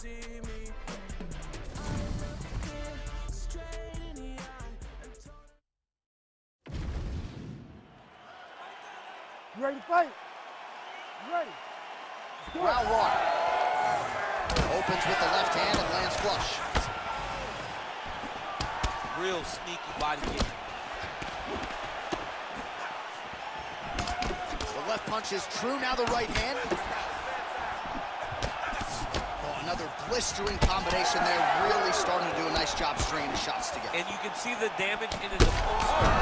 You ready to fight? You ready? Round one. Opens with the left hand and lands flush. Real sneaky body kick. The left punch is true, now the right hand. Another blistering combination there, really starting to do a nice job stringing the shots together. And you can see the damage in his opponent's